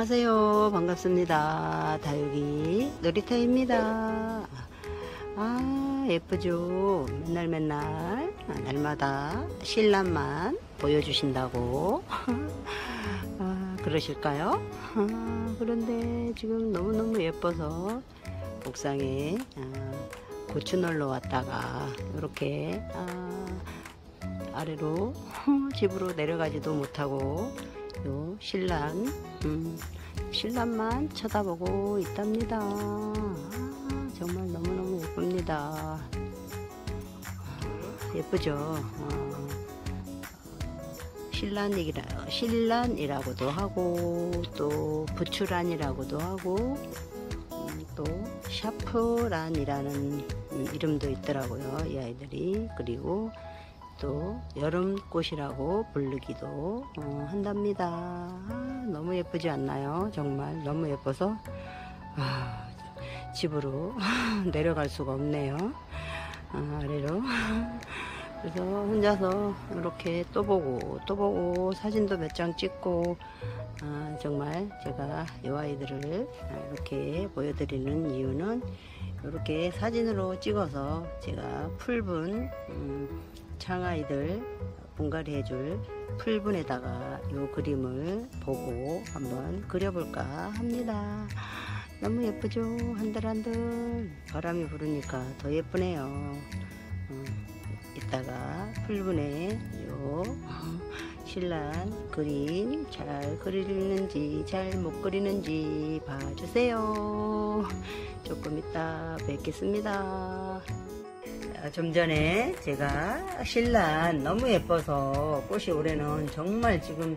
안녕하세요. 반갑습니다. 다육이 놀이터입니다. 아, 예쁘죠? 맨날 맨날, 아, 날마다 신랑만 보여주신다고. 아, 그러실까요? 아, 그런데 지금 너무너무 예뻐서 옥상에 아, 고추 놀러 왔다가 이렇게 아, 아래로 집으로 내려가지도 못하고 요 신랑. 음, 신랑만 쳐다보고 있답니다. 아, 정말 너무너무 예쁩니다. 아, 예쁘죠? 어, 신란이라 신란이라고도 하고 또 부추란이라고도 하고 음, 또 샤프란이라는 이름도 있더라고요 이 아이들이. 그리고 또 여름꽃이라고 부르기도 어, 한답니다. 아, 너무 예쁘지 않나요? 정말 너무 예뻐서 아, 집으로 내려갈 수가 없네요. 아, 아래로. 그래서 혼자서 이렇게 또 보고 또 보고 사진도 몇 장 찍고 아, 정말 제가 이 아이들을 이렇게 보여드리는 이유는 이렇게 사진으로 찍어서 제가 풀분 음, 창아이들 분갈이 해줄 풀분에다가 이 그림을 보고 한번 그려볼까 합니다. 너무 예쁘죠? 한들한들 바람이 부르니까 더 예쁘네요. 어, 이따가 풀분에 요 신랑 그림 잘 그리는지 잘 못 그리는지 봐주세요. 조금 이따 뵙겠습니다. 좀 전에 제가 신란 너무 예뻐서 꽃이 올해는 정말 지금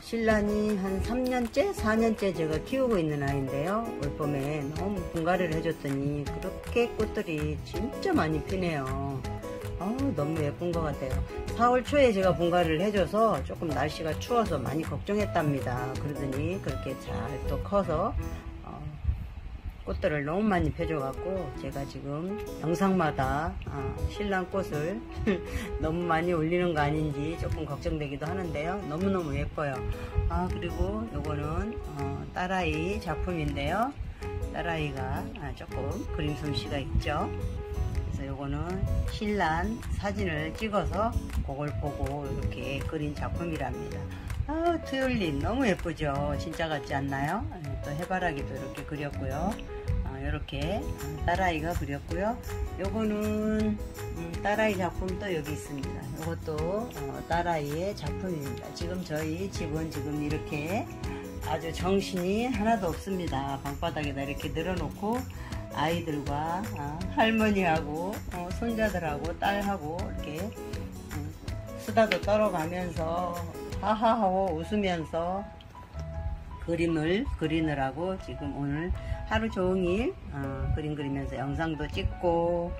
신란이 한 3년째 4년째 제가 키우고 있는 아이인데요. 올 봄에 너무 분갈이를 해줬더니 그렇게 꽃들이 진짜 많이 피네요. 어, 너무 예쁜 것 같아요. 4월 초에 제가 분갈이를 해줘서 조금 날씨가 추워서 많이 걱정했답니다. 그러더니 그렇게 잘 또 커서 꽃들을 너무 많이 펴줘갖고 제가 지금 영상마다 아, 신랑 꽃을 너무 많이 올리는 거 아닌지 조금 걱정되기도 하는데요. 너무너무 예뻐요. 아 그리고 요거는 어, 딸아이 작품인데요. 딸아이가 아, 조금 그림 솜씨가 있죠. 그래서 요거는 신랑 사진을 찍어서 그걸 보고 이렇게 그린 작품이랍니다. 아 트율린 너무 예쁘죠? 진짜 같지 않나요? 또 해바라기도 이렇게 그렸고요 이렇게 딸아이가 그렸고요. 요거는 음, 딸아이 작품도 여기 있습니다. 이것도 어, 딸아이의 작품입니다. 지금 저희 집은 지금 이렇게 아주 정신이 하나도 없습니다. 방바닥에다 이렇게 늘어놓고 아이들과 어, 할머니하고 어, 손자들하고 딸하고 이렇게 음, 수다도 떨어가면서 하하하고 웃으면서 그림을 그리느라고 지금 오늘 하루 종일 어, 그림 그리면서 영상도 찍고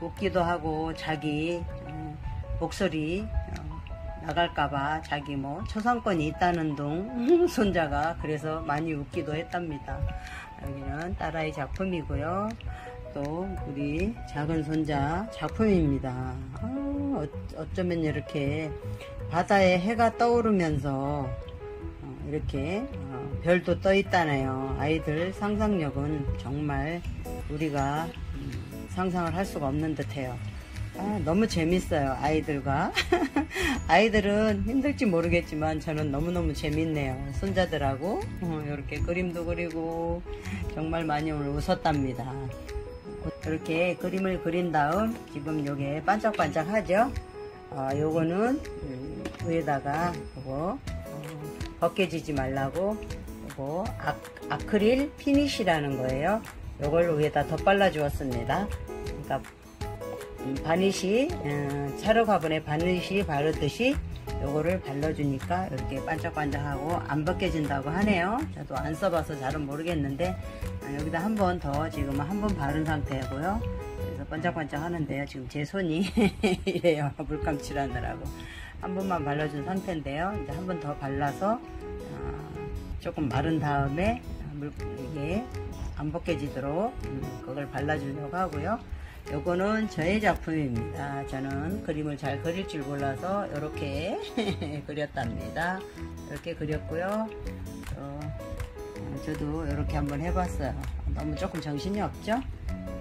웃기도 하고 자기 어, 목소리 어, 나갈까봐 자기 뭐 초상권이 있다는 둥 손자가 그래서 많이 웃기도 했답니다. 여기는 딸아이 작품이고요. 또 우리 작은 손자 작품입니다. 아, 어쩌면 이렇게 바다에 해가 떠오르면서 이렇게 별도 떠 있다네요. 아이들 상상력은 정말 우리가 음, 상상을 할 수가 없는 듯해요. 아, 너무 재밌어요. 아이들과 아이들은 힘들지 모르겠지만 저는 너무너무 재밌네요. 손자들하고 어, 이렇게 그림도 그리고 정말 많이 오늘 웃었답니다. 이렇게 그림을 그린 다음 지금 요게 반짝반짝 하죠. 어, 요거는 음, 위에다가 요거 어, 벗겨지지 말라고 요거 아, 크릴 피니시라는 거예요. 요걸 위에다 덧발라 주었습니다. 그러니까 음, 차로 화분에 바니시 바르듯이 요거를 발라주니까 이렇게 반짝반짝하고 안 벗겨진다고 하네요. 저도 안 써봐서 잘은 모르겠는데 아, 여기다 한 번 더 지금 한 번 바른 상태고요. 그래서 반짝반짝 하는데요. 지금 제 손이 이래요. 물감 칠하느라고 한 번만 발라준 상태인데요. 이제 한 번 더 발라서 조금 마른 다음에 물, 이게 안 벗겨지도록 음, 그걸 발라주려고 하고요. 요거는 저의 작품입니다. 저는 그림을 잘 그릴 줄 몰라서 이렇게 그렸답니다. 이렇게 그렸고요. 어, 어, 저도 이렇게 한번 해봤어요. 너무 조금 정신이 없죠?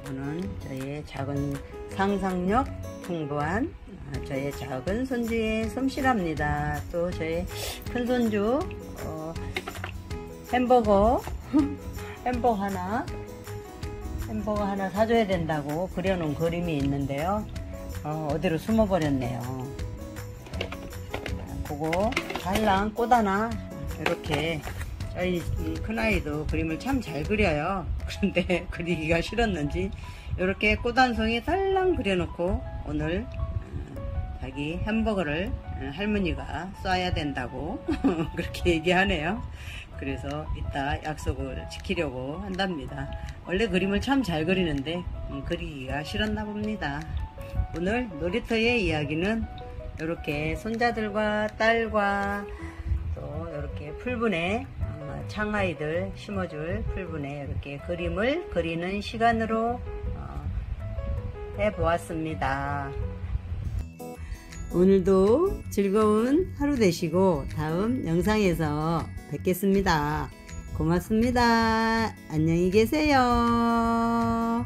이거는 저의 작은 상상력 풍부한 어, 저의 작은 손주의 솜씨랍니다. 또 저의 큰 손주 어, 햄버거 햄버거 하나 햄버거 하나 사줘야 된다고 그려놓은 그림이 있는데요. 어, 어디로 숨어버렸네요. 그거 달랑 꽃 하나 이렇게 저희 이 큰아이도 그림을 참 잘 그려요. 그런데 그리기가 싫었는지 이렇게 꽃 한 송이 달랑 그려놓고 오늘 어, 자기 햄버거를 어, 할머니가 쏴야 된다고 그렇게 얘기하네요. 그래서 이따 약속을 지키려고 한답니다. 원래 그림을 참 잘 그리는데 음, 그리기가 싫었나 봅니다. 오늘 놀이터의 이야기는 이렇게 손자들과 딸과 또 이렇게 풀분에 어, 창아이들 심어줄 풀분에 이렇게 그림을 그리는 시간으로 어, 해보았습니다. 오늘도 즐거운 하루 되시고 다음 영상에서 뵙겠습니다. 고맙습니다. 안녕히 계세요.